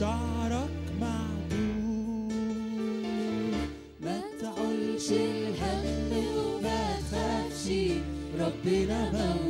شعرك معدود. ما تعولش الهم وما تخافش. ربنا موجود.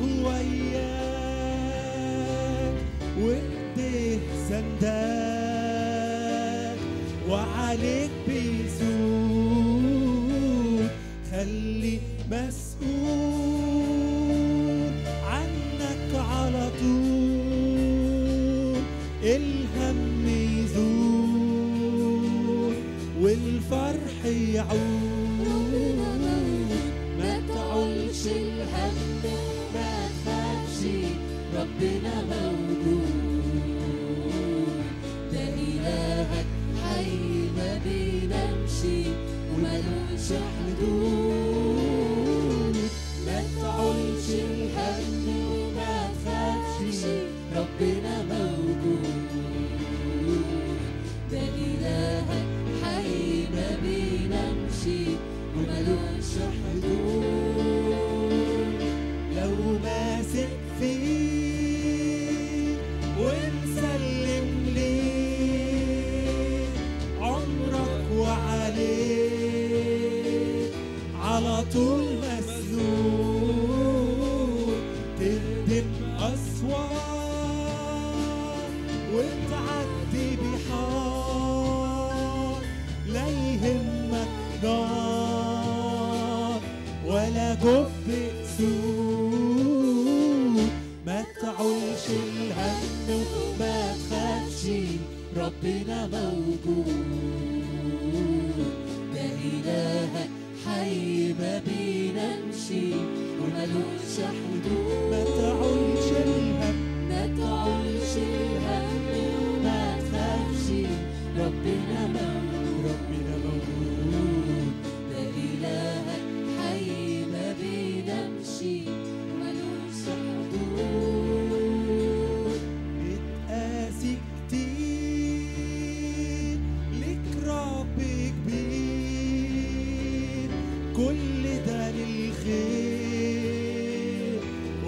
هو وياك وايديه سنداك وعليك بيسود خلي مسؤول عنك على طول. الهم يزول والفرح يعود. على طول مسلول تندم أسوار وتعدي بحار. لا يهمك نار ولا جب سود. ما تعولش الهم وما تخافش ربنا موجود. وملوش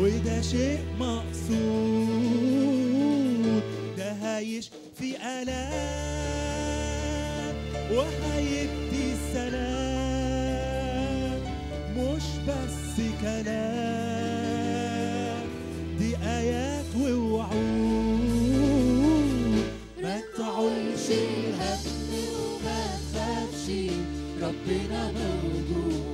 وده شيء مقصود. ده هيشفي آلام وهيدي السلام. مش بس كلام دي آيات ووعود. ما تعولش الهم وما تخافش ربنا موجود.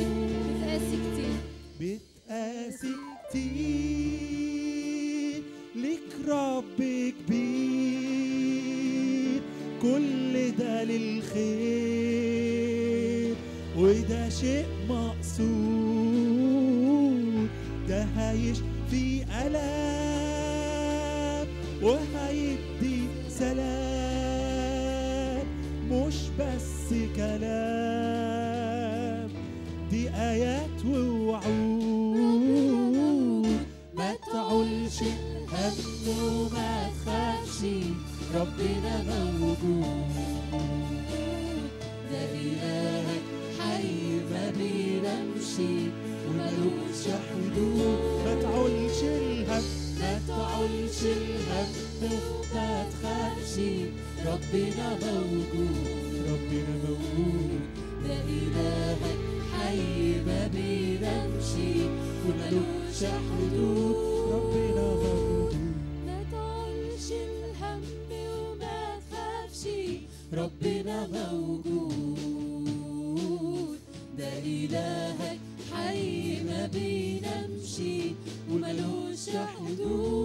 وده شيء مقصود ده هيشفي ألام وهيدي سلام مش بس كلام دي آيات ووعود. ما تعولش هم وما تخافش ربنا موجود. ده إلهك حي فبي نمشي وملوش حدود ما تعولش الهم ما تعولش الهم ما تخافش ربنا موجود ربنا موجود. ده إلهك حي ما بينامشي وملوش حدود ربنا موجود. ما تعولش الهم وما تخافش. ربنا موجود. Sœur Hindoue.